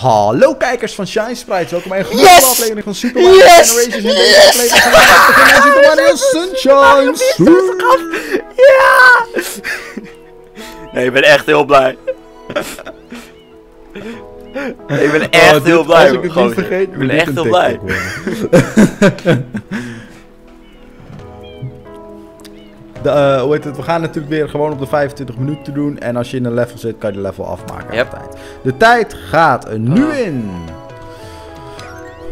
Hallo kijkers van Shine Sprites, welkom bij een grote Yes! aflevering van Super Mario Yes! Generations. In deze aflevering gaan we aan Super Mario Sunshine. Ja! Nee, ik ben echt heel blij. Ik ben echt Oh, dit- heel blij. Als ik het niet vergeet, ik ben echt heel blij. De, eh, hoe heet het? We gaan natuurlijk weer gewoon op de 25 minuten doen. En als je in een level zit, kan je de level afmaken. Yep. aan De, tijd. de tijd gaat er nu Ah. in.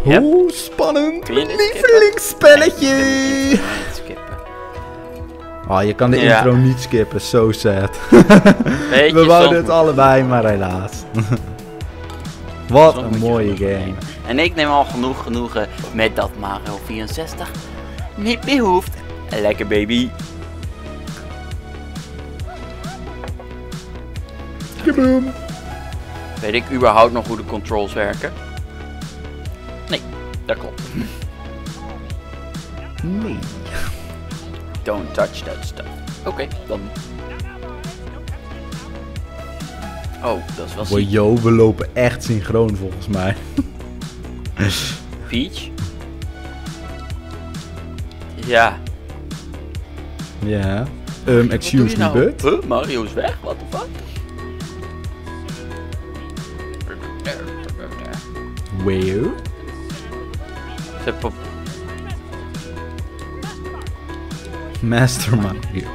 Yep. Hoe spannend. Lievelingsspelletje. Oh, je kan de Ja. intro niet skippen. So sad. We wouden het allebei, maar helaas. Wat soms een mooie game. En ik neem al genoeg genoegen met dat Mario 64 niet meer hoeft. Lekker baby. Kaboom. Weet ik überhaupt nog hoe de controls werken? Nee, dat klopt. Nee. Don't touch that stuff. Oké, dan. Oh, dat wel Boy, yo, we lopen echt synchroon volgens mij. Peach? Ja. Ja. Um, Wat excuse me, nou? but. Huh? Mario is weg? What the fuck? Pop- Master Mario.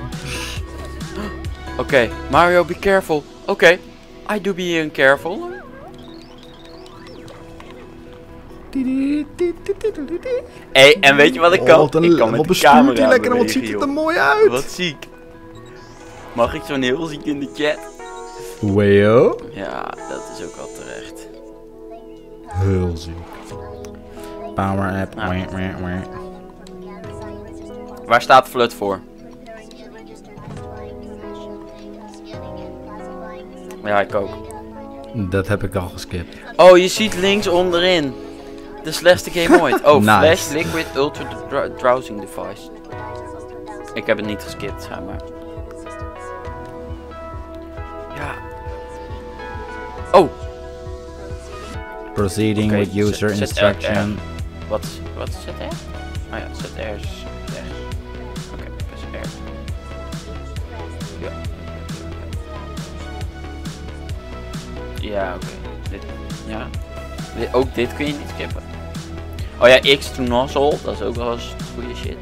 Oké, Mario, be careful. Oké, I do be careful. Hey, en weet je wat ik kan? Oh, wat een, ik kan met wat de camera hij lekker wat ziet het er mooi uit. Wat ziek. Mag ik zo'n heel ziek in de chat? Weo? Ja, dat is ook wel terecht. Heel ziek. Power app. Wah, wah, wah. Waar staat Flut voor? Ja, ik ook. Dat heb ik al geskipt. Oh, je ziet links onderin. De slechtste game ooit. Oh, Nice. Flash Liquid Ultra dr- Drowsing Device. Ik heb het niet geskipt, zeg maar. Ja. Oh, Proceeding with user instruction. wat, is- wat is ZR? Oh ja, ZR is rechts. Oké, press R. Ja. Ja, oké. Dit, ja. Dit- ook dit kun je niet skippen. Oh ja, X to nozzle, dat is ook wel eens goede shit.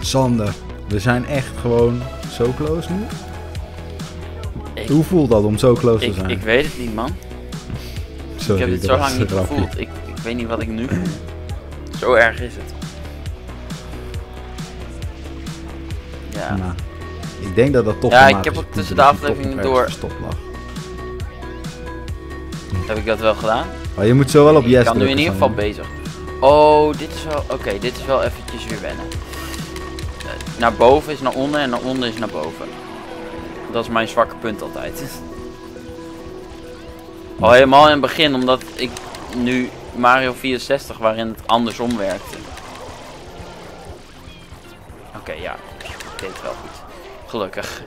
Sander, we zijn echt gewoon zo close nu. Ik, Hoe voelt dat om zo close te ik, zijn? ik weet het niet, man. Sorry, ik heb het zo lang niet gevoeld. Ik, ik weet niet wat ik nu voel. Zo erg is het. Ja. Nou, ik denk dat dat toch Ja, te ik heb ook tussen de afleveringen door- verstopt lag. Heb ik dat wel gedaan? Oh, je moet zo wel op ik yes kan nu in ieder geval bezig. Oh, dit is wel... Oké, dit is wel eventjes weer wennen. Naar boven is naar onder en naar onder is naar boven. Dat is mijn zwakke punt altijd. Al helemaal in het begin, omdat ik nu Mario 64 waarin het andersom werkte. Oké, ja. Ik deed het wel goed. Gelukkig.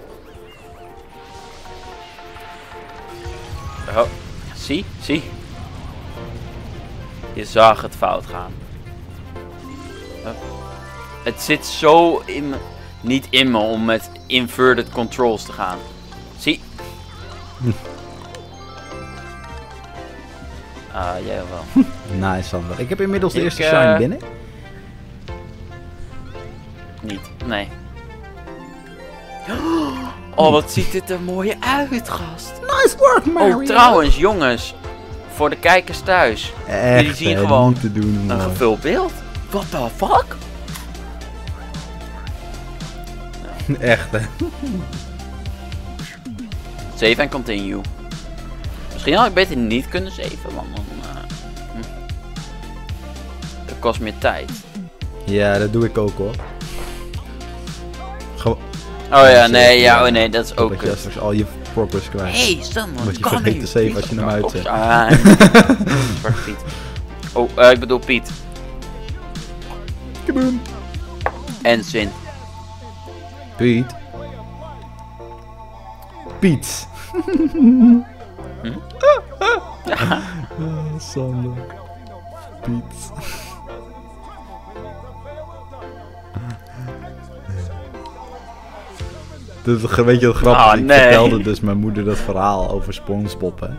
Oh, zie, zie. Je zag het fout gaan. Oh. Het zit zo in me, niet in me om met inverted controls te gaan. Zie. Ah, jij wel. Nice, Sander. Ik heb inmiddels de Ik, eerste eh, shine binnen. Niet. Nee. Oh, wat ziet dit er mooi uit, gast. Nice work, Mario. Oh, trouwens, jongens. Voor de kijkers thuis. Echt, jullie zien gewoon doen, Een gevuld beeld. What the fuck? Echt, hè. Save en continue. Misschien had ik beter niet kunnen saven, want dan... hm. Dat kost meer tijd. Ja, dat doe ik ook, hoor. Gewoon... Oh ja, nee, ja, oh nee, dat is ook dat je straks al je progress kwijt. Hey, someone Moet je vergeten te save als je hem uitzet. Ah, Zwarte Piet. Oh, eh, ik bedoel Piet. Kaboom. En Sint. Piet. Piet. Hm? Ah, Sander. Piet. Dus een beetje het grappige. Ah, ik vertelde dus mijn moeder dat verhaal over Spongebob, hè.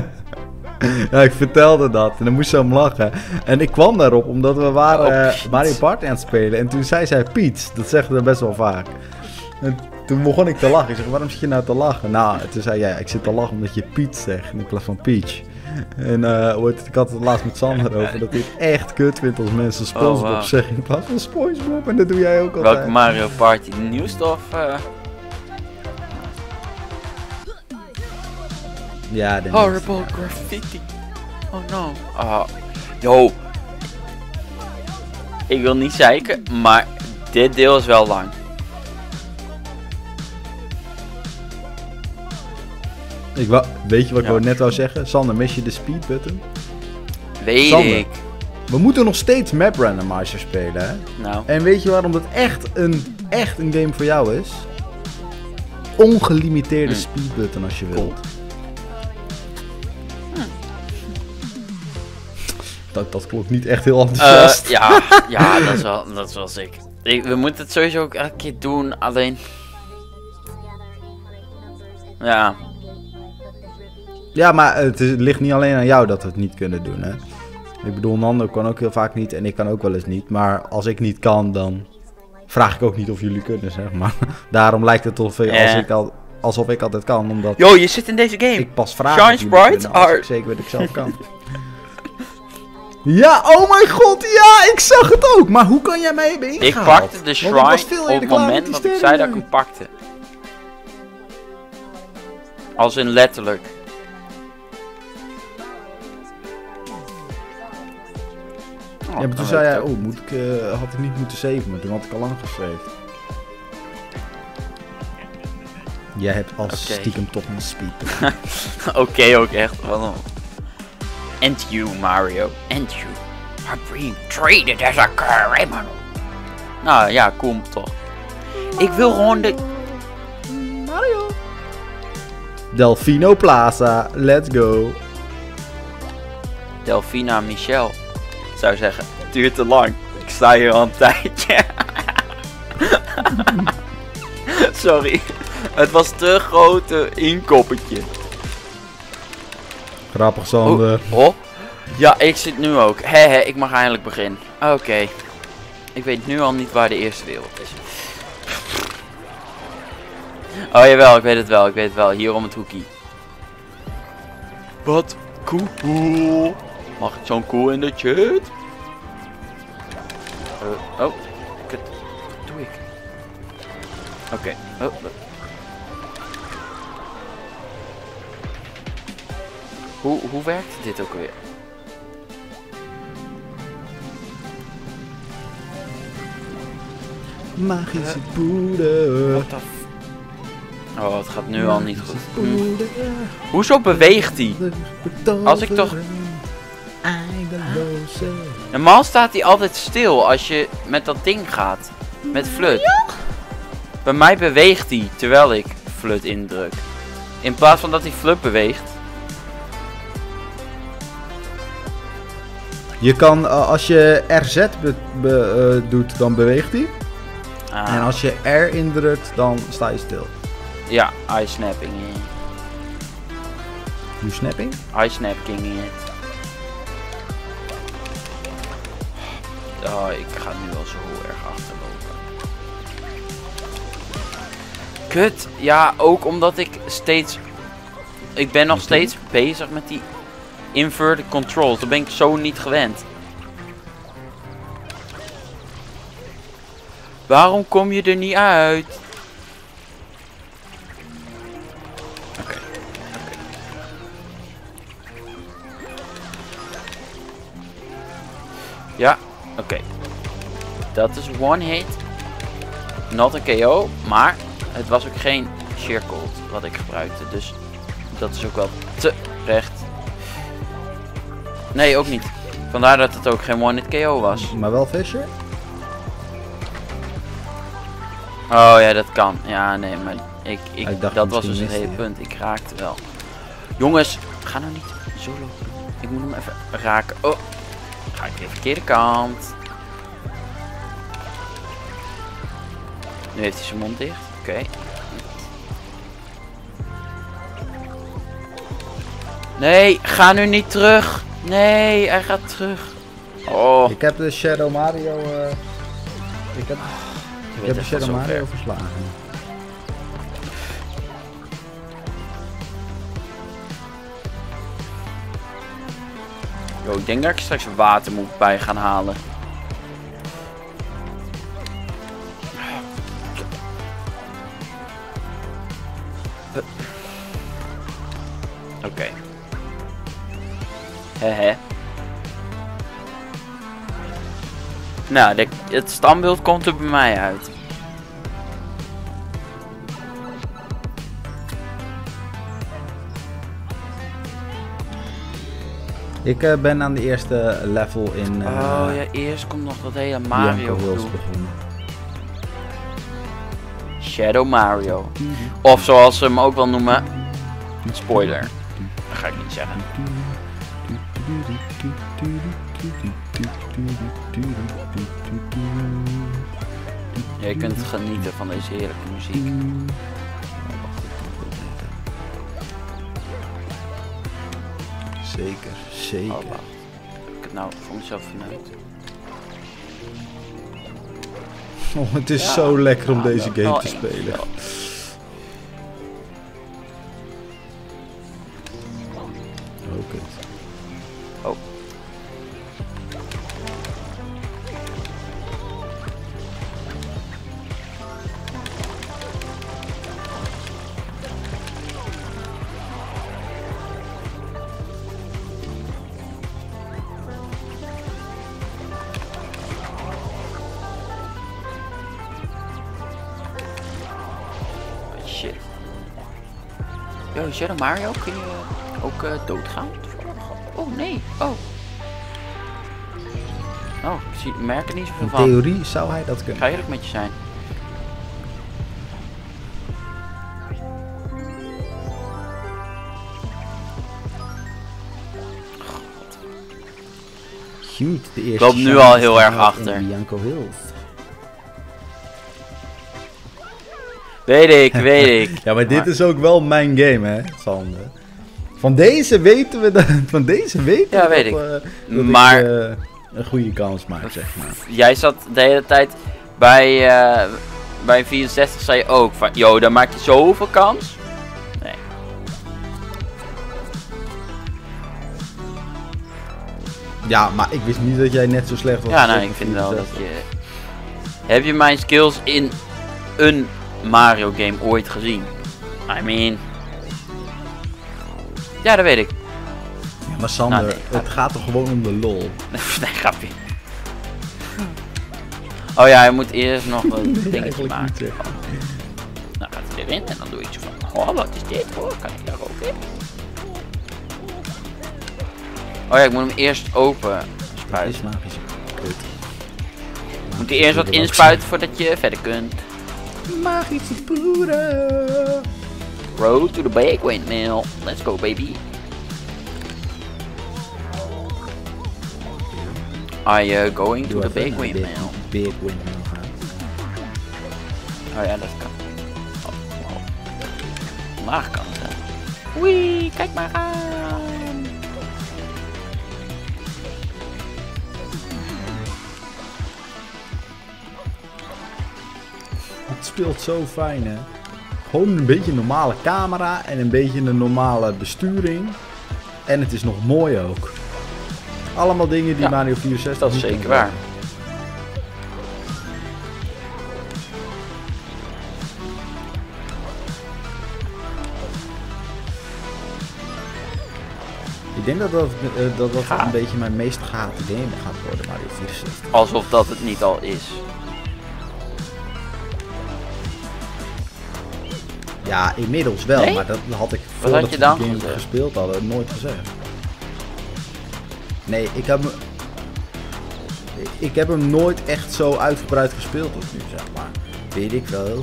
ja, ik vertelde dat en dan moest ze om lachen. En ik kwam daarop omdat we waren Oh, eh. Mario Party aan het spelen. En toen zei zij Piet. Dat zeggen we best wel vaak. En toen begon ik te lachen. Ik zeg, waarom zit je nou te lachen? Nou, toen zei jij, ik zit te lachen omdat je Piet zegt in plaats van Peach. En het, ik had het laatst met Sander over dat hij het echt kut vindt als mensen Spongebob Oh, wauw. zeggen in plaats van Spongebob. En dat doe jij ook altijd. Welke Mario Party? De nieuwste Ja, de Horrible graffiti. Oh no. Ah, yo. Ik wil niet zeiken, maar dit deel is wel lang. Ik weet je wat ik Ja. net wou zeggen? Sander, mis je de speed button? Weet Sander. ik. We moeten nog steeds map randomizer spelen, hè? Nou, En weet je waarom dat echt een, echt een game voor jou is? Ongelimiteerde Hm. speed button als je Cool. Dat, dat klopt niet echt heel eh, enthousiast. ja, ja dat, is wel, dat is wel sick. Ik, we moeten het sowieso ook elke keer doen, alleen... Ja, Ja, maar het is- ligt niet alleen aan jou dat we het niet kunnen doen, hè? Ik bedoel, Nando kan ook heel vaak niet en ik kan ook wel eens niet. Maar als ik niet kan, dan vraag ik ook niet of jullie kunnen, zeg maar. Daarom lijkt het alsof, Ja. als ik al, alsof ik altijd kan, omdat Yo, je zit in deze game. ik pas vraag Shine ik zeker weet dat ik zelf kan. ja, oh mijn god, ja, ik zag het ook. Maar hoe kan jij mij hebben Ik pakte de shrine ik was veel op het moment dat ik zei dat ik hem pakte. Als in letterlijk. Ja, maar toen dan zei jij, oh, moet ik, eh, had ik niet moeten saven, maar toen had ik al lang geschreven. Jij hebt als stiekem toch een speed. Oké, ook echt. Wat. And you, Mario. And you are being treated as a criminal. Nou ja, kom toch. Ik wil gewoon de... Mario. Delfino Plaza, let's go. Delfina Michel zou zeggen, het duurt te lang. Ik sta hier al een tijdje. Sorry. Het was te grote inkoppertje. Grappig, Sander. Oh. Ja, ik zit nu ook. He he, ik mag eindelijk beginnen. Oké. Ik weet nu al niet waar de eerste wereld is. Oh jawel, ik weet het wel, ik weet het wel. Hier om het hoekie. Wat cool. Mag ik zo'n cool in de chat? Eh, oh, kut. Wat doe ik? Oké. Oh. Hoe, hoe werkt dit ook weer? Magische poeder. What the f- Oh, het gaat nu al niet goed. Hm. Hoezo beweegt hij? Als ik toch-. Normaal staat hij altijd stil als je met dat ding gaat. Met flut. Bij mij beweegt hij terwijl ik flut indruk. In plaats van dat hij flut beweegt. Je kan, eh, als je RZ be- be- eh, doet, dan beweegt hij. Ah, En als je R indrukt, dan sta je stil. Ja, eye snapping in. You snapping? Eye snapping. Oh, ik ga nu wel zo erg achterlopen. Kut. Ja, ook omdat ik steeds... Ik ben nog steeds bezig met die inverted controls. Dat ben ik zo niet gewend. Waarom kom je er niet uit? Oké. Ja, oké. Dat is one hit. Not een KO, maar het was ook geen sheer cold wat ik gebruikte. Dus dat is ook wel terecht. Nee, ook niet. Vandaar dat het ook geen one hit KO was. Maar wel Fisher? Oh ja, dat kan. Ja, nee, maar Ik, ik, dat was dus het hele punt. Ik raakte wel. Jongens, ga nou niet zo lopen. Ik moet hem even raken. Oh, ga ik de verkeerde kant. Nu heeft hij zijn mond dicht. Oké. Nee, ga nu niet terug. Nee, hij gaat terug. Oh, Ik heb de Shadow Mario... eh, ik heb, ik heb de Shadow Mario ver. verslagen. Yo, ik denk dat ik straks water moet bij gaan halen. Oké. Hehe. Nou, de, het standbeeld komt er bij mij uit. Ik eh, ben aan de eerste level in eh oh ja, eerst komt nog dat hele Mario begonnen. Shadow Mario. Of zoals ze hem ook wel noemen, spoiler. Dat ga ik niet zeggen. Ja, je kunt genieten van deze heerlijke muziek. Zeker, zeker. Oh, wacht. Heb ik het nou voor mezelf verneukt? Oh, het is Ja. zo lekker om Ja, deze game wel te spelen. Oh, kut. Oh. Shit. Yo, Shadow Mario, kun je ook eh, doodgaan? Oh nee, oh. Oh, ik zie, merk er niet zoveel In van. theorie zou hij dat Ik kunnen. ga eerlijk met je zijn. Cute, de eerste. loop nu al heel erg in achter. Bianco Hills. Weet ik, weet ik. Ja, maar dit Maar- is ook wel mijn game, hè, Sander. Van deze weten we dat. Van deze weten Ja, we weet dat, ik. eh, dat Maar- ik eh, een goede kans maak, zeg maar. Jij zat de hele tijd bij, eh bij 64 zei je ook van, yo, dan maak je zoveel kans. Nee. Ja, maar ik wist niet dat jij net zo slecht was. Ja, nou, ik vind wel dat 64. je... Heb je mijn skills in een Mario game ooit gezien? I mean... Ja, dat weet ik. Ja, maar Sander, Nou, nee. het gaat toch gewoon om de lol. nee, grapje. Oh ja, hij moet eerst nog een dingetje maken. niet. Nou gaat hij erin en dan doe ik zo van, oh wat is dit hoor, kan ik daar ook in? Oh ja, ik moet hem eerst open spuiten. is magische kut. Moet hij eerst wat inspuiten voordat je verder kunt. Magische poeder. Road to the big windmill. Let's go baby. Are you going to Doe the even big naar de windmill? Big windmill gaan. Oh ja, dat kan. Oh, wow. Laag kan het. hè. Wee, kijk maar aan. Het speelt zo fijn, hè. Gewoon een beetje een normale camera en een beetje een normale besturing. En het is nog mooi ook. Allemaal dingen die Ja, Mario 64 dat is zeker waar. Ik denk dat dat, eh, dat, dat een beetje mijn meest gehate game gaat worden, Mario 64. Alsof dat het niet al is. Ja, inmiddels wel, Nee? maar dat had ik had voordat je we die dan game gezegd? gespeeld hadden nooit gezegd. Nee, ik heb, ik heb hem nooit echt zo uitgebreid gespeeld tot nu, zeg maar. Weet ik wel.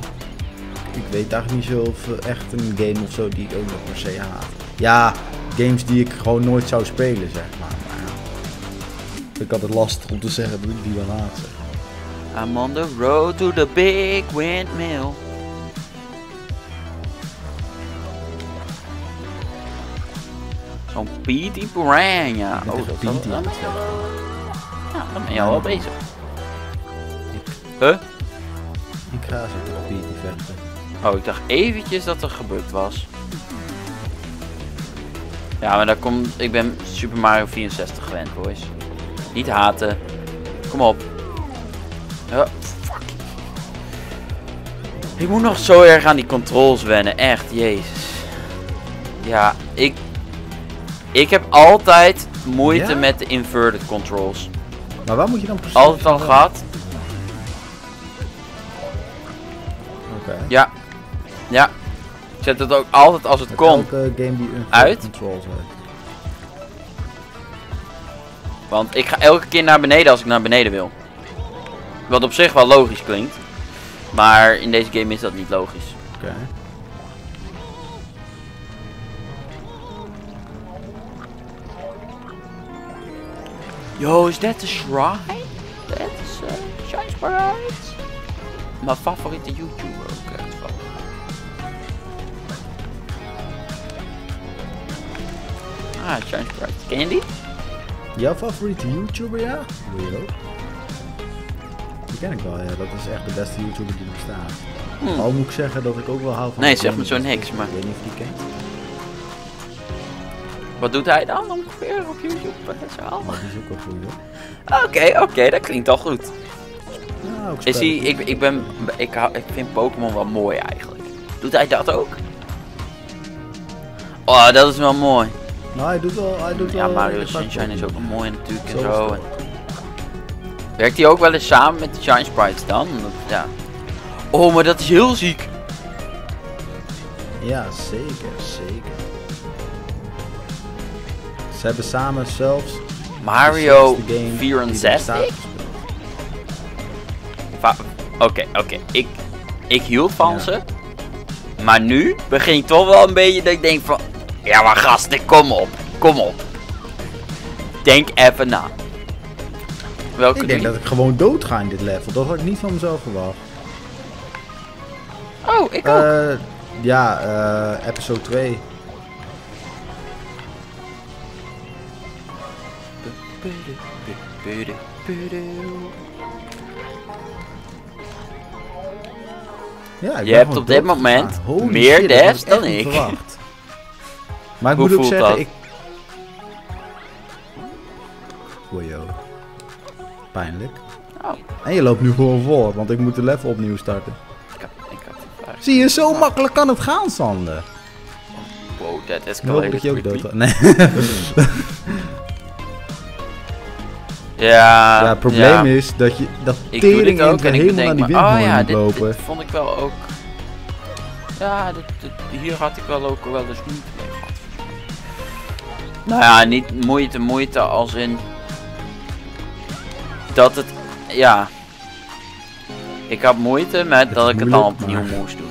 ik weet eigenlijk niet zo of echt een game of zo die ik ook nog per se haat. Ja, games die ik gewoon nooit zou spelen, zeg maar. maar ja. Vind ik altijd lastig om te zeggen dat ik die wel haat, zeg. I'm on the road to the big windmill. Zo'n Petey Piranha. Oh, Petey. Ja, dan ben je al wel bezig. Huh? Ik ga zo tegen Petey vechten. Oh, ik dacht eventjes dat er gebukt was. Ja, maar daar komt... Ik ben Super Mario 64 gewend, boys. Niet haten. Kom op. Ja, fuck. Ik moet nog zo erg aan die controls wennen. Echt, jezus. Ja, ik... Ik heb altijd moeite Ja? met de inverted controls. Maar waar moet je dan precies... Altijd al gehad. Oké. Ja. Ja. Ik zet het ook altijd als het. Elke game die Uit? controls heeft. Want ik ga elke keer naar beneden als ik naar beneden wil. Wat op zich wel logisch klinkt. Maar in deze game is dat niet logisch. Oké. Yo, is that the shrine? Dat is uh, Shine Sprite. Mijn favoriete YouTuber ook. Ah, Shine Sprite. Ken je die? Jouw favoriete YouTuber, ja? Ook? Die ken ik wel, ja. Dat is echt de beste YouTuber die er bestaat. Hm. Al moet ik zeggen dat ik ook wel hou van... Nee, de zeg me games. zo niks, maar- Ik weet niet of die kent. Wat doet hij dan ongeveer op YouTube? en zo? Maar die is ook wel goed, hoor. Oké, oké, dat klinkt al goed. Ja, ook Is hij, ik, ik, ben, ik, hou, ik vind Pokémon wel mooi eigenlijk. Doet hij dat ook? Oh, dat is wel mooi. Nou, hij doet wel... Hij doet Ja, wel Mario Sunshine is ook wel mooi natuurlijk en Zo het. Werkt hij ook wel eens samen met de Shine Sprites dan? Dat- Ja. Oh, maar dat is heel ziek. Ja, zeker, zeker. Ze hebben samen zelfs... Mario slechtste game die er 64? bestaat gespeeld. Va- Oké, oké. Ik, ik hield van Ja. ze. Maar nu begin ik toch wel een beetje dat ik denk van... Ja, maar gasten, kom op. Kom op. Denk even na. Welke Ik denk dat ik gewoon dood ga in dit level. Dat had ik niet van mezelf verwacht. Oh, ik ook. Eh, ja, eh, episode 2. Ja, ik Je hebt op dit moment meer dat devs dan ik. verwacht. Maar ik Hoe moet ook zeggen, dat? ik... Wojo. Pijnlijk. Oh, En je loopt nu gewoon voor, want ik moet de level opnieuw starten. ik had, ik had. Zie je, zo makkelijk kan het gaan, Sander. Wow, that Ik hoop escalated dat je ook dood. Nee. Ja, ja, het probleem ja. is dat je dat Ik tering ook en ik helemaal naar die me, oh windmolen ja, moet dit, lopen. dit vond ik wel ook... Ja, dit, dit- hier had ik wel ook wel eens moeite mee gehad. Nou ja, niet moeite, moeite als in... Dat het, ja... Ik had moeite met Het dat ik het dan moeilijk, opnieuw moest doen.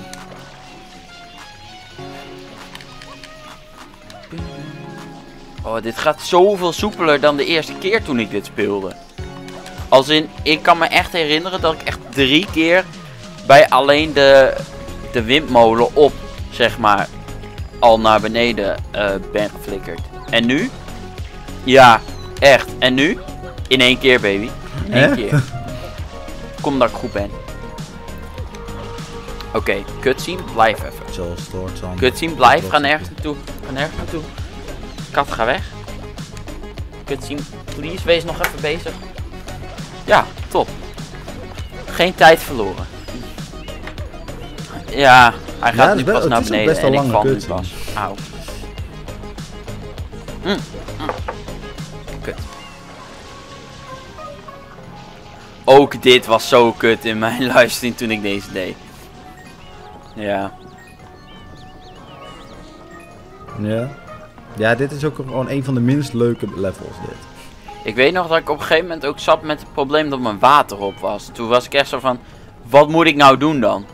Oh, dit gaat zoveel soepeler dan de eerste keer toen ik dit speelde. Als in, ik kan me echt herinneren dat ik echt drie keer bij alleen de, de windmolen op, zeg maar, al naar beneden eh, ben geflikkerd. En nu? Ja, echt. En nu? In één keer, baby. In één Echt? keer. Kom dat ik goed ben. Oké, cutscene, blijf even. Cutscene, blijf. Ga nergens naartoe. Ga nergens naartoe. Kat, ga weg. Cutscene, please, wees nog even bezig. Ja, top. Geen tijd verloren. Ja, hij gaat nu pas naar beneden best en ik lange val nu pas. Auw. Mm, mm. Kut. Ook dit was zo kut in mijn livestream toen ik deze deed. Ja. Ja. Ja, dit is ook gewoon een van de minst leuke levels, dit. Ik weet nog dat ik op een gegeven moment ook zat met het probleem dat mijn water op was. Toen was ik echt zo van, wat moet ik nou doen dan?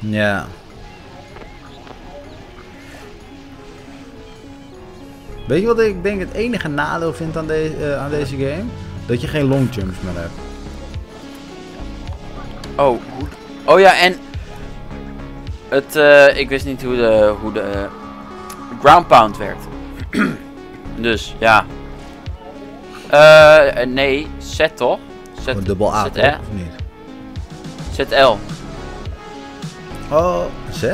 Ja. Weet je wat ik denk het enige nadeel vind aan, de, eh, aan deze game? Dat je geen long jumps meer hebt. Oh, oh ja, en het, eh, ik wist niet hoe de, hoe de ground pound werkt. dus ja. Eh, eh, nee, Z toch? Z, Een dubbel A, toch? Of niet? ZL. Oh, Z?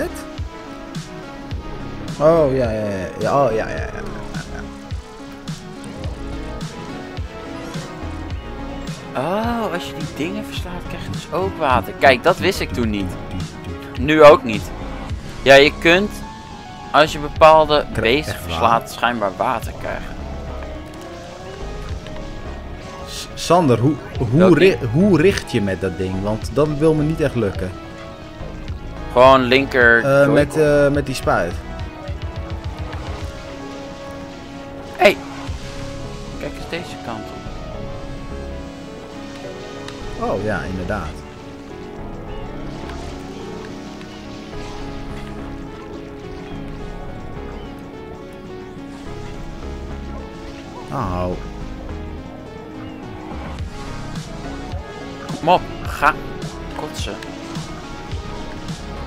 Oh, ja, ja, ja. ja. Oh, ja, ja, ja. Oh, als je die dingen verslaat, krijg je dus ook water. Kijk, dat wist ik toen niet. Nu ook niet. Ja, je kunt, als je bepaalde beesten verslaat, schijnbaar water krijgen. S- Sander, hoe, hoe, ri- hoe richt je met dat ding? Want dat wil me niet echt lukken. Gewoon linker. Eh, met, eh, met die spuit. Hey. Kijk eens deze kant op. Oh ja, inderdaad. Oh, Kom op, ga kotsen.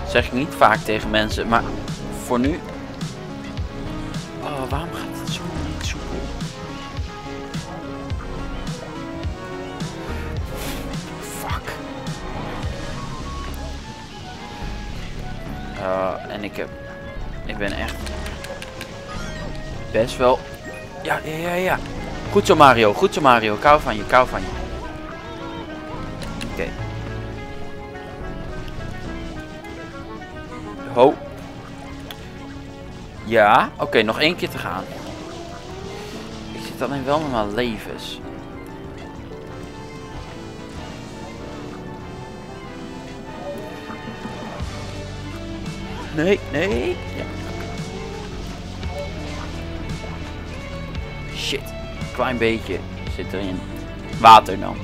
Zeg ik niet vaak tegen mensen, maar voor nu. Oh, waarom gaat het zo niet soepel? Fuck. Uh, en ik heb. Ik ben echt. Best wel. Ja, ja, ja, ja. Goed zo, Mario. Goed zo, Mario. Kou van je, kou van je. Oké. Ho. Ja, oké, nog één keer te gaan. Ik zit alleen wel met levens. Nee, nee. Ja. Klein beetje zit erin. Water dan.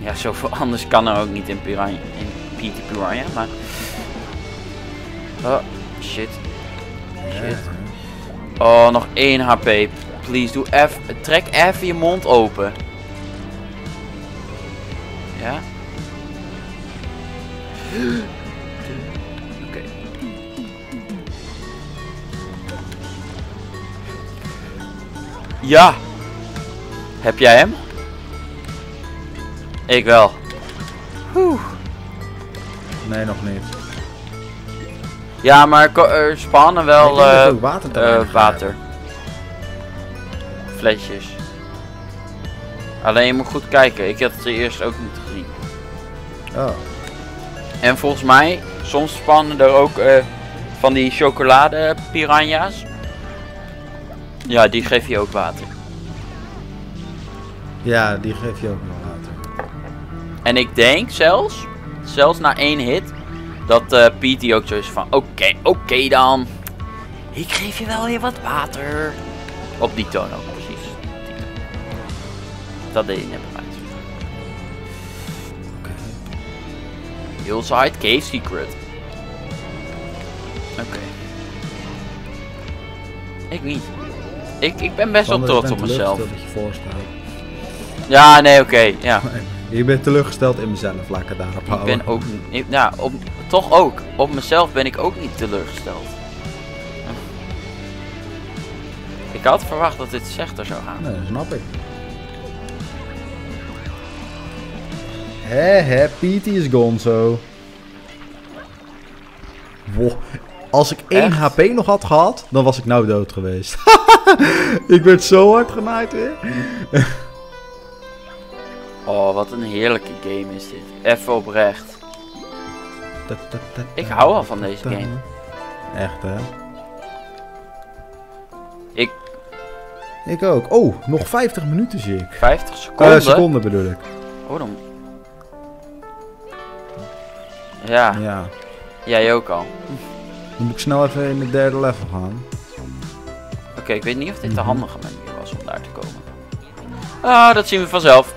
Ja, zoveel anders kan er ook niet in Piranha. In Piranha, maar... Oh, shit. Shit. Oh, nog 1 HP. Please, doe even... Trek even je mond open. Ja? Ja! Heb jij hem? Ik wel. Oeh. Nee, nog niet. Ja, maar er spannen wel ook water te eh, water. Flesjes. Alleen je moet goed kijken. Ik had het eerst ook niet gezien. Oh, En volgens mij, soms spannen er ook eh, van die chocolade piranha's. Ja, die geef je ook water. ja, die geef je ook nog water. En ik denk zelfs, zelfs na één hit, dat eh Pete ook zo is van, oké, oké dan. Ik geef je wel weer wat water. Op die toon ook, precies. Die. Dat deed hij net bij mij. Hillside Cave Secret. Oké. Ik niet. Ik, ik ben best wel ik trots ben op mezelf. dat je voorstaat. Ja, nee, oké. ja. Je bent teleurgesteld in mezelf, laat ik het daarop Ik houden. ben ook niet. Ja, op, toch ook. Op mezelf ben ik ook niet teleurgesteld. Ik had verwacht dat dit slechter zou gaan. Nee, snap ik. Hé, hé, Petey is gone zo. Wow. Als ik 1 Echt? HP nog had gehad, dan was ik nou dood geweest. ik werd zo hard genaaid weer. Oh, wat een heerlijke game is dit. Even oprecht. Ik hou al van deze game. Echt, hè? Ik, Ik ook. Oh, nog 50 minuten zie ik. 50 Eh seconden. seconden bedoel ik. Oh, dan. Ja, Ja. jij ook al. Dan moet ik snel even in het derde level gaan. Oké, ik weet niet of dit de Mhm. handige manier was om daar te komen. Ah, dat zien we vanzelf.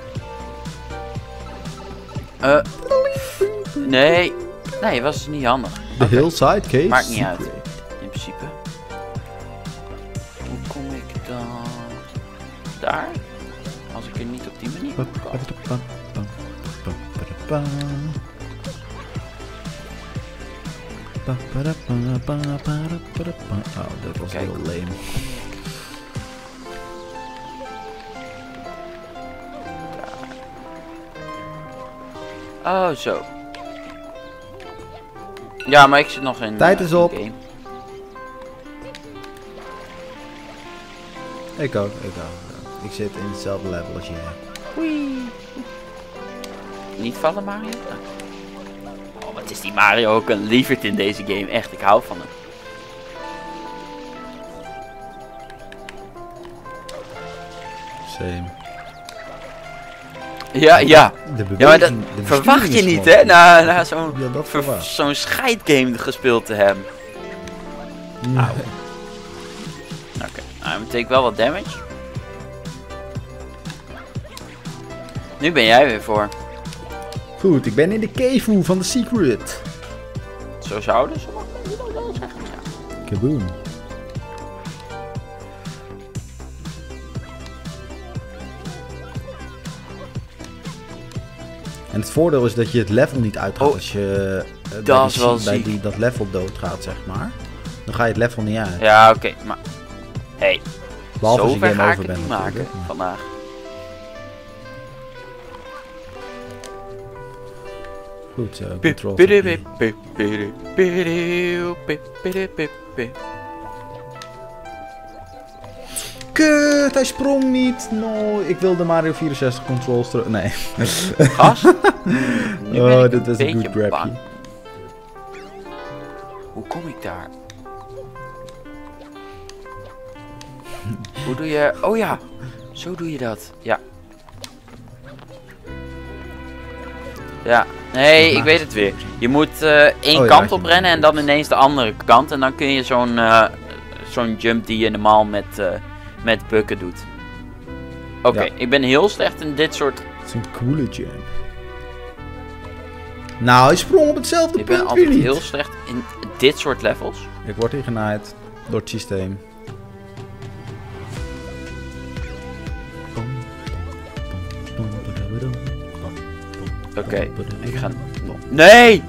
Eh. Nee. Nee, was niet handig. De Oké, hillside cave? Maakt niet uit. In principe. Hoe kom ik dan... Daar? Als ik er niet op die manier kan. Oh, dat was Kijk. heel lame. Oh, zo. Ja, maar ik zit nog in... Tijd eh, is op. game. Ik ook, ik ook. Ik zit in hetzelfde level als jij. Niet vallen, Mario? Wat is die Mario ook een lieverd in deze game. Echt, ik hou van hem. Same. Ja, ja. De Ja, maar dat verwacht je niet, hè? Na, na zo'n Ja, zo'n scheidgame gespeeld te hebben. Nee. Oké, nou, dat betekent wel wat damage. Nu ben jij weer voor. Goed, ik ben in de cave van de secret. Zo zouden sommigen dat wel zeggen. Ja. Kaboom. En het voordeel is dat je het level niet uitgaat Oh, als je bij, dat die, bij die, dat level doodgaat, zeg maar. Dan ga je het level niet uit. Ja, oké, maar... Hey, Behalve als je zover game over bent maken vandaag. Pip, pip, pip. Kut, hij sprong niet. No, ik wilde Mario 64 controls terug. Nee. Gast? Oh, dit een was een good grabje. Hoe kom ik daar? Hoe doe je... Oh ja, zo doe je dat. Ja. Ja, nee, ik weet het weer. Je moet eh, één Oh ja, kant je op rennen en dan ineens de andere kant. En dan kun je zo'n eh, zo'n jump die je normaal met, eh met bukken doet. Oké, Ja. ik ben heel slecht in dit soort... Het is een coole jump. Nou, hij sprong op hetzelfde Ik ben punt weer altijd niet. heel slecht in dit soort levels. Ik word hier genaaid door het systeem. Oké, ik ga... Nee!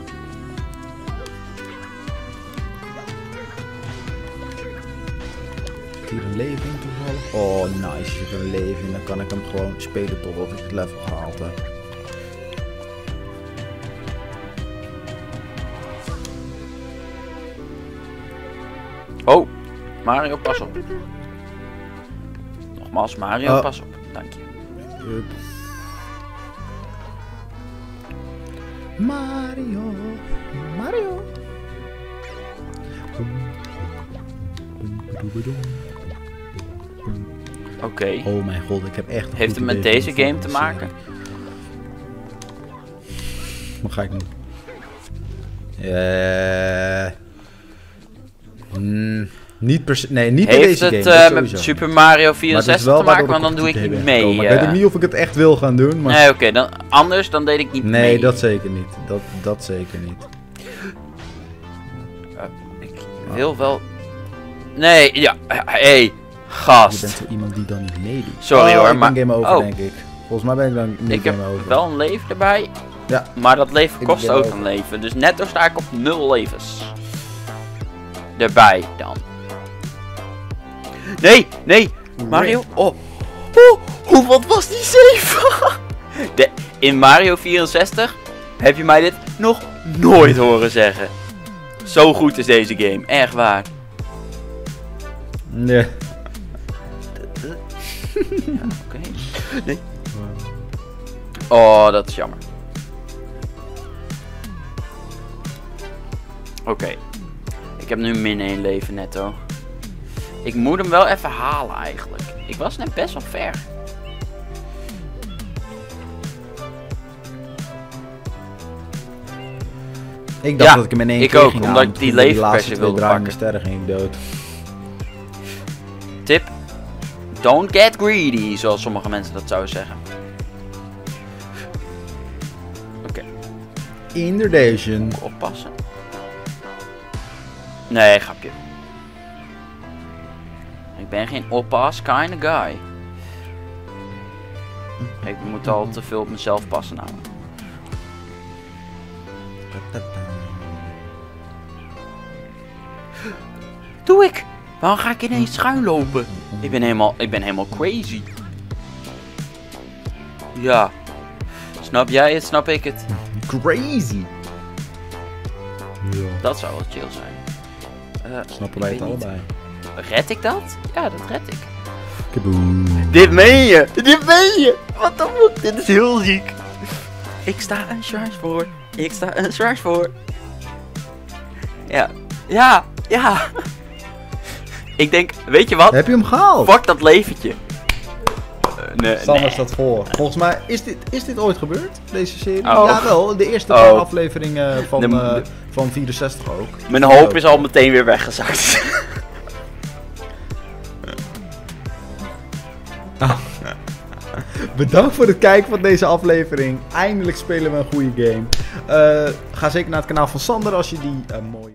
Hier een leven in toevallig? Oh, nice. Er zit een leven in. Dan kan ik hem gewoon spelen totdat ik het level gehaald heb. Oh, Mario, pas op. Nogmaals, Mario, Oh. pas op. Dank je. Mario, Mario. Oké. Oh mijn god, ik heb echt. een Heeft goed het met deze game te maken? Wat ga ik doen? Eh. hmm, niet per. Nee, niet Heeft deze het game. eh, dat met Super niet. Mario Maar het is 64 wel te maken? Want dan doe ik niet mee. gekomen. Ik weet eh. ook niet of ik het echt wil gaan doen, maar. Nee, oké, dan anders dan deed ik niet Nee, mee. dat zeker niet. Dat, dat zeker niet. Ik wil wel... Nee, ja, hé, hey, Je gast. bent zo iemand die dan niet meedoet. Sorry Oh, hoor, ik maar... game over, oh. denk ik. Volgens mij ben ik dan Ik heb game over. wel een leven erbij. Ja. Maar dat leven Ik kost ook. een leven. Dus netto sta ik op nul levens. Erbij dan. Nee, nee. Mario. Oh. Oh, hoe wat was die save? De, in Mario 64 heb je mij dit nog nooit horen zeggen. Zo goed is deze game. Echt waar. Nee. Oké. Nee. Oh, dat is jammer. Oké. Ik heb nu min 1 leven netto. Ik moet hem wel even halen eigenlijk. Ik was net best wel ver. Ik dacht Ja, dat ik hem in één ik keer ook, ging omdat halen. ik die twee wilde pakken. sterren ging dood. Tip. Don't get greedy, zoals sommige mensen dat zouden zeggen. Oké. Inderdaad. Oppassen. Nee, grapje. Ik ben geen oppas kind of guy. Ik moet al te veel op mezelf passen nou. Doe ik? Waarom ga ik ineens schuin lopen? Ik ben helemaal, ik ben helemaal crazy. Ja. Snap jij het? Snap ik het? Crazy. Ja, Dat zou wel chill zijn. Eh, snappen wij ik het weet niet. Red ik dat? Ja, dat red ik. Kaboom. Dit meen je! Dit meen je! Wat dan fuck? Dit is heel ziek. Ik sta een charge voor. Ik sta een charge voor. Ja. Ja. Ja. Ik denk, weet je wat? Heb je hem gehaald? Fuck dat leventje. Eh, nee, Sander nee. staat voor. Volgens mij, is dit, is dit ooit gebeurd? Deze serie? Oh. Jawel, de eerste Oh. paar afleveringen van, De- eh, van 64 ook. Mijn hoop is al meteen weer weggezakt. Bedankt voor het kijken van deze aflevering. Eindelijk spelen we een goede game. Eh, ga zeker naar het kanaal van Sander als je die eh, mooi...